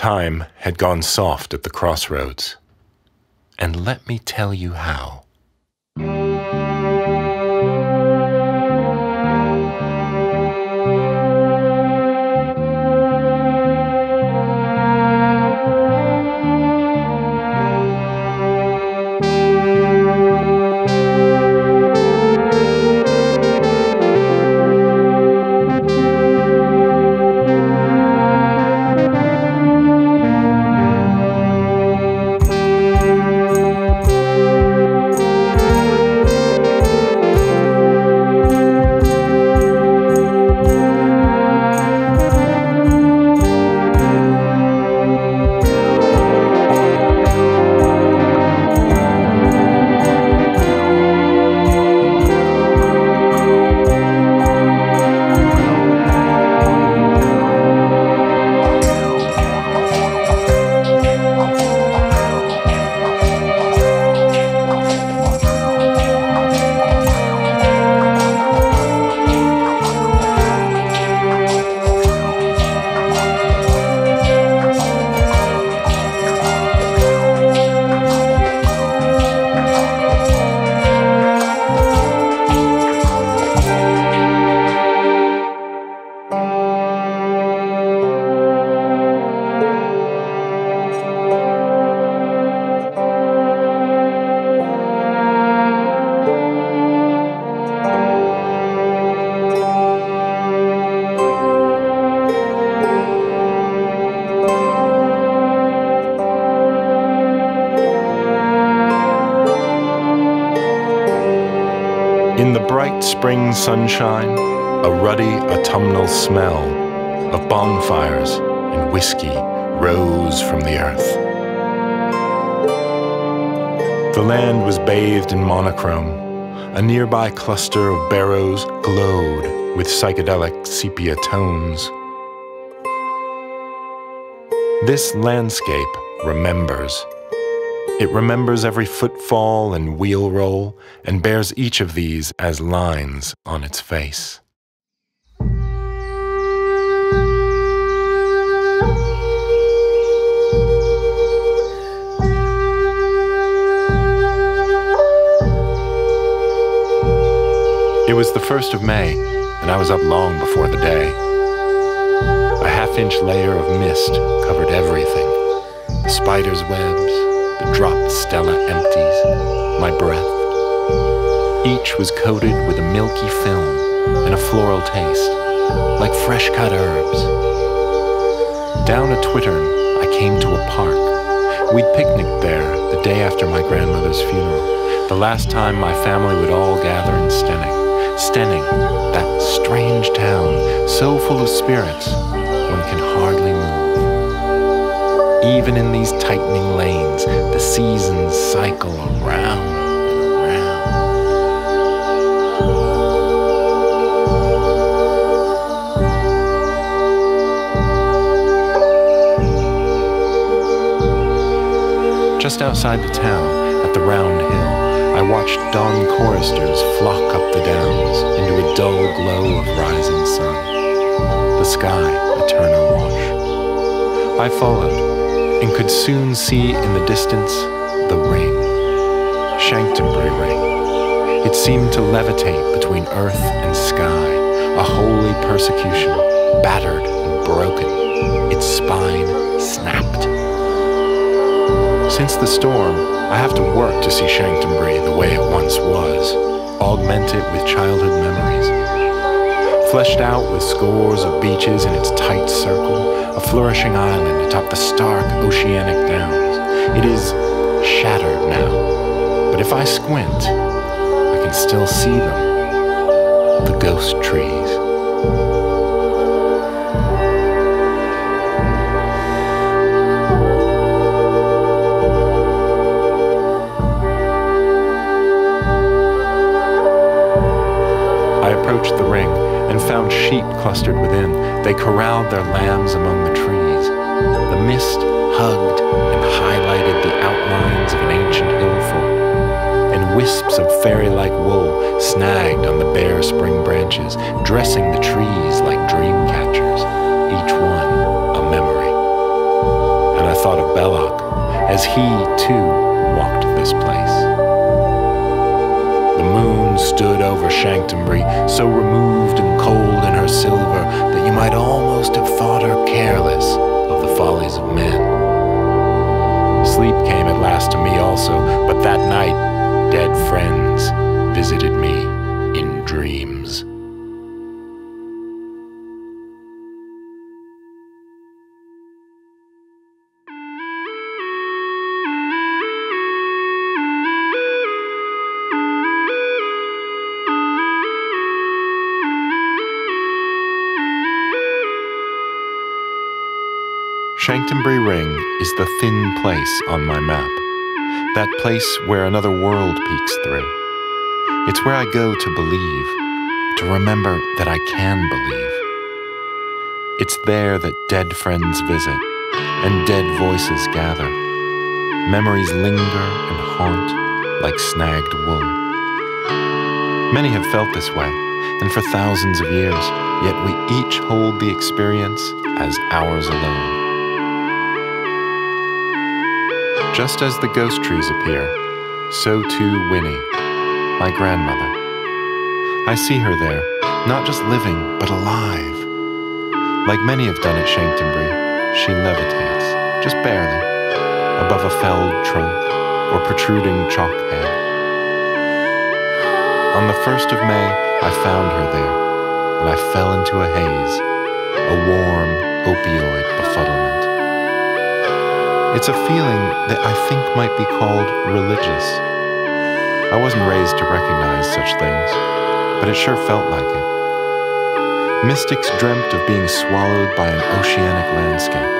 time had gone soft at the crossroads. And let me tell you how. Sunshine, a ruddy autumnal smell of bonfires and whiskey rose from the earth. The land was bathed in monochrome. A nearby cluster of barrows glowed with psychedelic sepia tones. This landscape remembers. It remembers every footfall and wheel roll and bears each of these as lines on its face. It was the first of May, and I was up long before the day. A half inch layer of mist covered everything the spider's webs, dropped stella empties, my breath. Each was coated with a milky film and a floral taste, like fresh cut herbs. Down a twitten, I came to a park. We'd picnicked there the day after my grandmother's funeral, the last time my family would all gather in Steyning. Steyning, that strange town, so full of spirits, Even in these tightening lanes, the seasons cycle around and around. Just outside the town, at the round hill, I watched dawn choristers flock up the downs into a dull glow of rising sun. The sky a turner wash. I followed and could soon see in the distance the ring, Chanctonbury ring. It seemed to levitate between earth and sky, a holy persecution, battered and broken. Its spine snapped. Since the storm, I have to work to see Chanctonbury the way it once was, augment it with childhood memories. Fleshed out with scores of beaches in its tight circle, a flourishing island atop the stark oceanic downs. It is shattered now, but if I squint, I can still see them the ghost trees. Sheep clustered within. They corralled their lambs among the trees. The mist hugged and highlighted the outlines of an ancient hill fort, and wisps of fairy-like wool snagged on the bare spring branches, dressing the trees like dream catchers, each one a memory. And I thought of Belloc, as he, too, walked this place. The moon stood over Chanctonbury, so removed and cold silver that you might almost have thought her careless of the follies of men. Sleep came at last to me also, but that night, dead friends visited me in dreams. Chanctonbury Ring is the thin place on my map, that place where another world peeks through. It's where I go to believe, to remember that I can believe. It's there that dead friends visit and dead voices gather. Memories linger and haunt like snagged wool. Many have felt this way, and for thousands of years, yet we each hold the experience as ours alone. Just as the ghost trees appear, so too Winnie, my grandmother. I see her there, not just living, but alive. Like many have done at Chanctonbury, she levitates, just barely, above a felled trunk or protruding chalk head. On the 1st of May, I found her there, and I fell into a haze, a warm opioid befuddlement. It's a feeling that I think might be called religious. I wasn't raised to recognize such things, but it sure felt like it. Mystics dreamt of being swallowed by an oceanic landscape,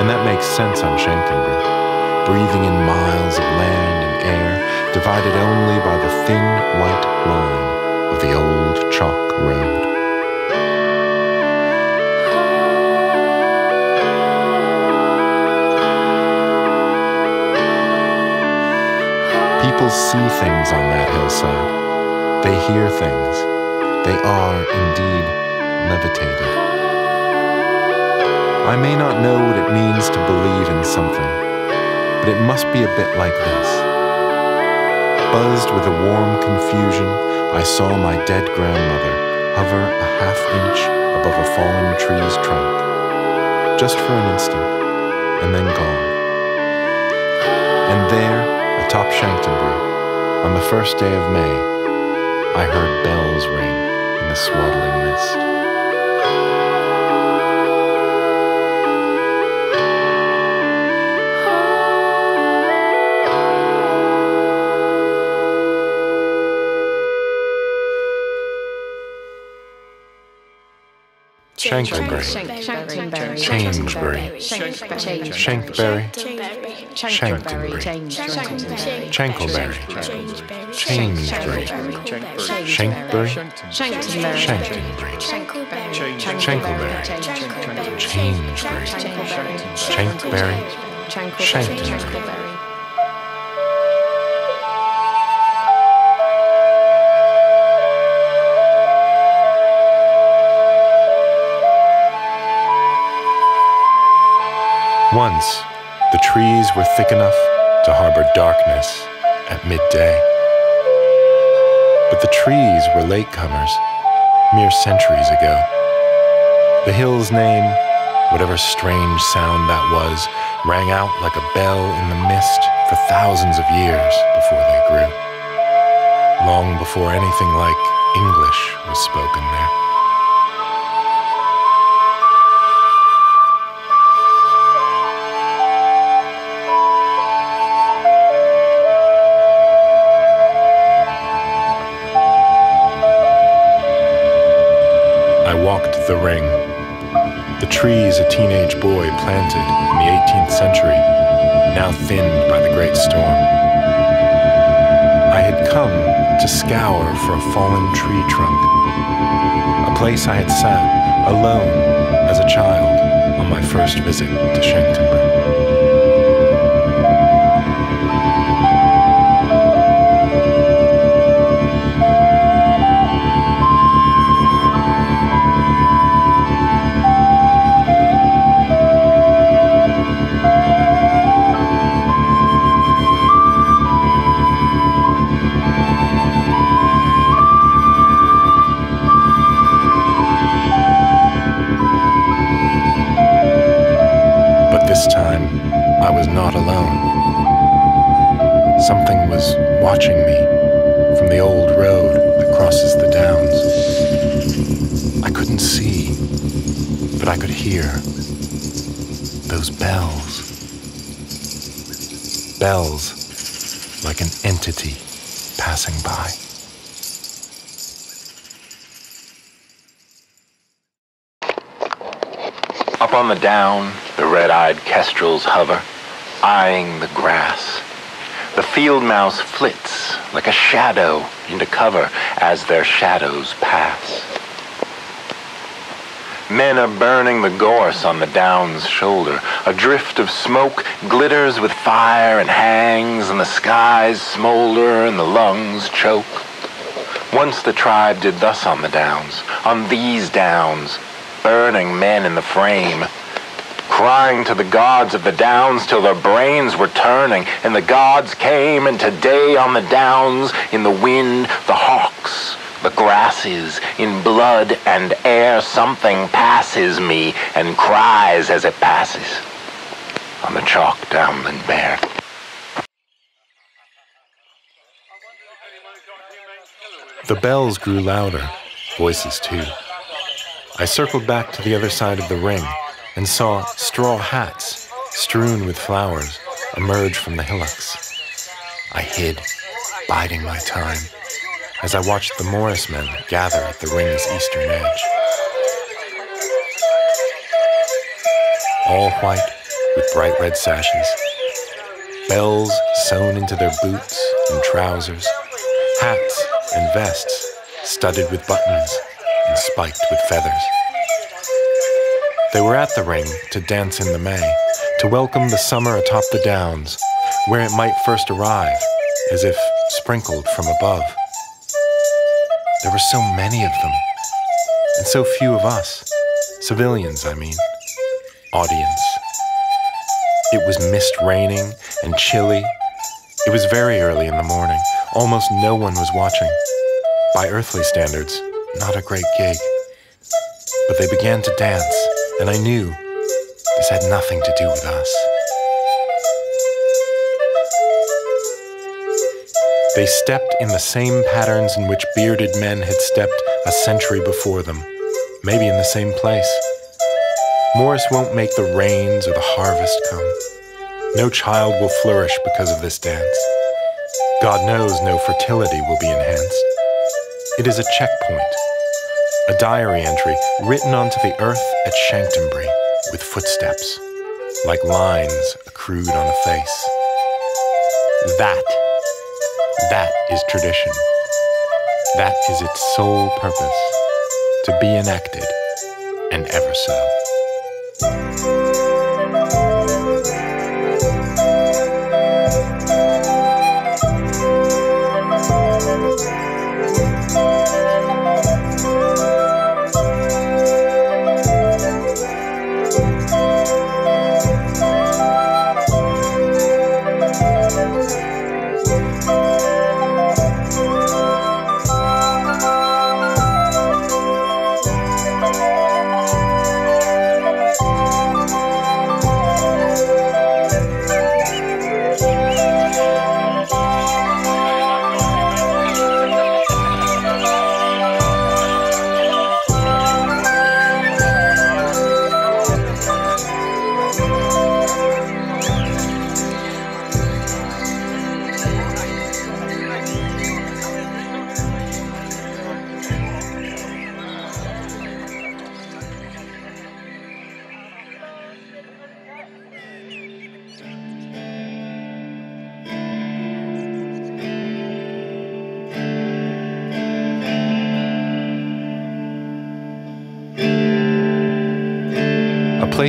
and that makes sense on Chanctonbury, breathing in miles of land and air, divided only by the thin white line of the old chalk road. People see things on that hillside. They hear things. They are indeed levitated. I may not know what it means to believe in something, but it must be a bit like this. Buzzed with a warm confusion, I saw my dead grandmother hover a half inch above a fallen tree's trunk, just for an instant, and then gone. And there, atop Chanctonbury, on the first day of May, I heard bells ring in the swaddling mist. Chanctonbury. Changebury. Shankberry. Chanctonbury. Chankleberry. Changebury. Shankbury. Chanctonbury. Chankleberry. Changebury. Chankberry. Chanctonbury. Once, the trees were thick enough to harbor darkness at midday. But the trees were latecomers, mere centuries ago. The hill's name, whatever strange sound that was, rang out like a bell in the mist for thousands of years before they grew. Long before anything like English was spoken there. The ring. The trees a teenage boy planted in the 18th century, now thinned by the great storm. I had come to scour for a fallen tree trunk, a place I had sat alone as a child on my first visit to Chanctonbury. Watching me from the old road that crosses the downs. I couldn't see, but I could hear those bells. Bells like an entity passing by. Up on the down, the red-eyed kestrels hover, eyeing the grass. Field mouse flits like a shadow into cover as their shadows pass. Men are burning the gorse on the down's shoulder. A drift of smoke glitters with fire and hangs, and the skies smolder and the lungs choke. Once the tribe did thus on the downs, on these downs, burning men in the frame, crying to the gods of the downs till their brains were turning, and the gods came, and today on the downs, in the wind, the hawks, the grasses, in blood and air, something passes me and cries as it passes on the chalk downland bare. The bells grew louder, voices too. I circled back to the other side of the ring and saw straw hats strewn with flowers emerge from the hillocks. I hid, biding my time, as I watched the Morris men gather at the ring's eastern edge. All white with bright red sashes, bells sewn into their boots and trousers, hats and vests studded with buttons and spiked with feathers. They were at the ring to dance in the May, to welcome the summer atop the downs, where it might first arrive, as if sprinkled from above. There were so many of them, and so few of us, civilians, I mean, audience. It was mist raining and chilly. It was very early in the morning. Almost no one was watching. By earthly standards, not a great gig. But they began to dance, and I knew this had nothing to do with us. They stepped in the same patterns in which bearded men had stepped a century before them, maybe in the same place. Morris won't make the rains or the harvest come. No child will flourish because of this dance. God knows no fertility will be enhanced. It is a checkpoint, a diary entry written onto the earth at Chanctonbury with footsteps, like lines accrued on a face. That, that is tradition. That is its sole purpose, to be enacted, and ever so.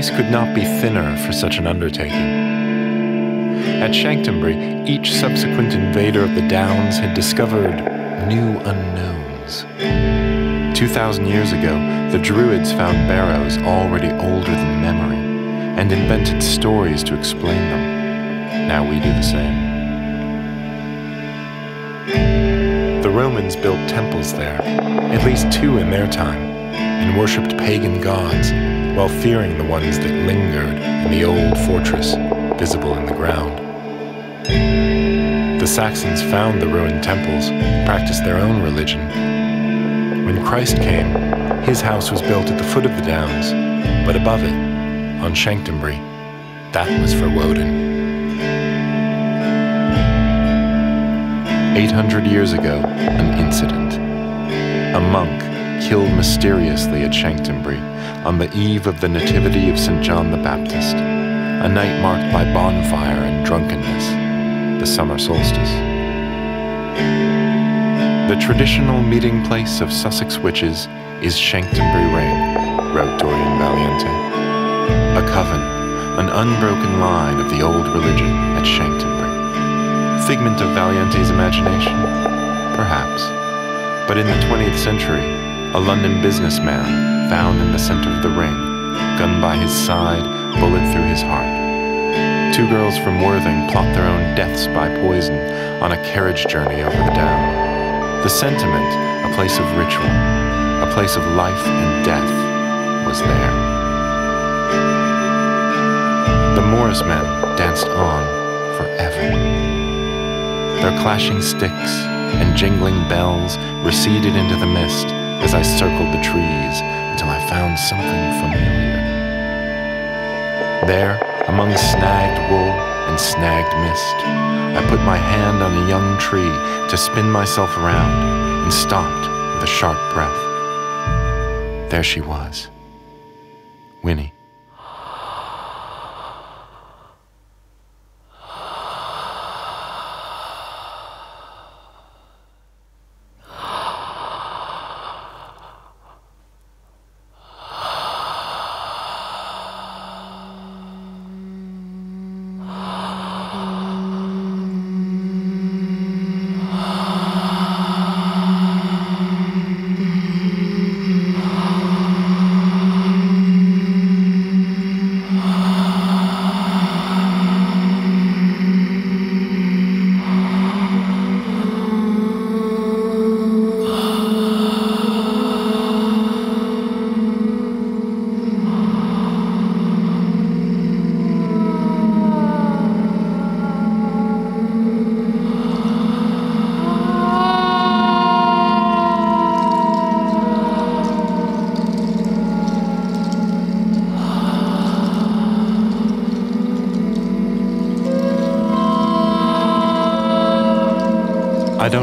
Could not be thinner for such an undertaking. At Chanctonbury, each subsequent invader of the Downs had discovered new unknowns. Two thousand years ago, the Druids found barrows already older than memory and invented stories to explain them. Now we do the same. The Romans built temples there, at least two in their time, and worshipped pagan gods while fearing the ones that lingered in the old fortress visible in the ground. The Saxons found the ruined temples, practiced their own religion. When Christ came, his house was built at the foot of the downs, but above it, on Chanctonbury, that was for Woden. 800 years ago, an incident. A monk killed mysteriously at Chanctonbury on the eve of the Nativity of St. John the Baptist, a night marked by bonfire and drunkenness, the summer solstice. The traditional meeting place of Sussex witches is Chanctonbury Ring, wrote Doreen Valiente. A coven, an unbroken line of the old religion at Chanctonbury. Figment of Valiente's imagination? Perhaps. But in the 20th century, a London businessman found in the center of the ring, gun by his side, bullet through his heart. Two girls from Worthing plot their own deaths by poison on a carriage journey over the down. The sentiment, a place of ritual, a place of life and death, was there. The Morris men danced on forever. Their clashing sticks and jingling bells receded into the mist as I circled the trees until I found something familiar. There, among snagged wool and snagged mist, I put my hand on a young tree to spin myself around and stopped with a sharp breath. There she was, Winnie.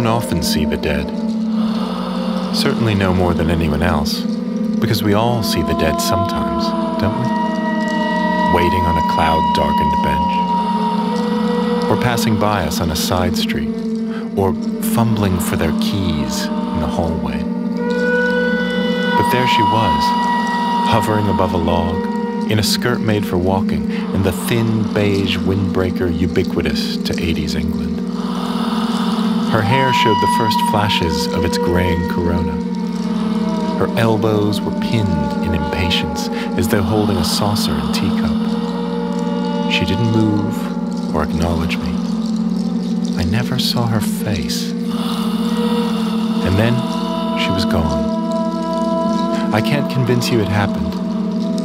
Don't often see the dead. Certainly no more than anyone else, because we all see the dead sometimes, don't we? Waiting on a cloud darkened bench, or passing by us on a side street, or fumbling for their keys in the hallway. But there she was, hovering above a log, in a skirt made for walking, and the thin beige windbreaker ubiquitous to 80s England. Her hair showed the first flashes of its graying corona. Her elbows were pinned in impatience as though holding a saucer and teacup. She didn't move or acknowledge me. I never saw her face. And then she was gone. I can't convince you it happened.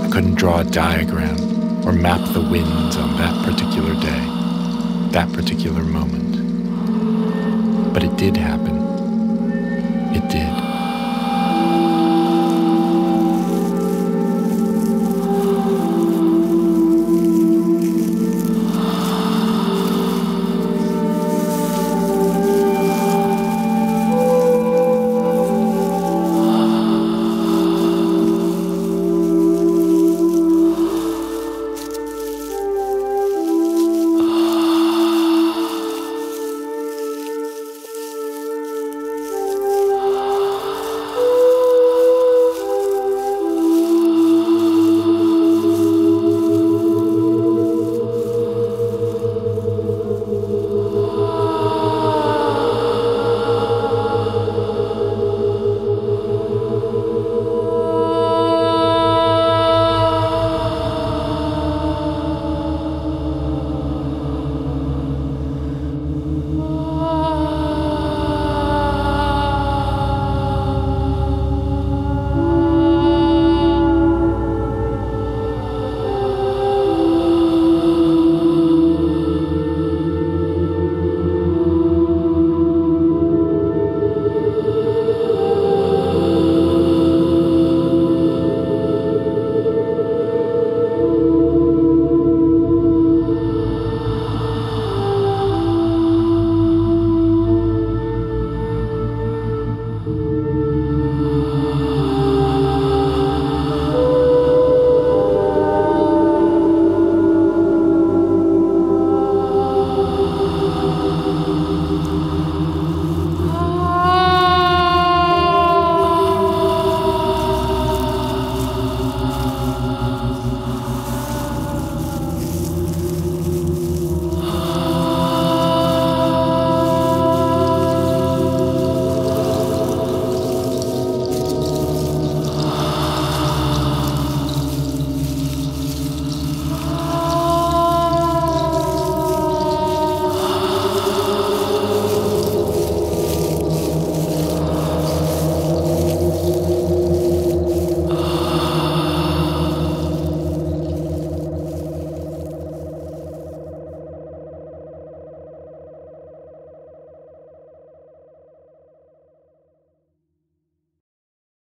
I couldn't draw a diagram or map the winds on that particular day, that particular moment but it did happen. It did.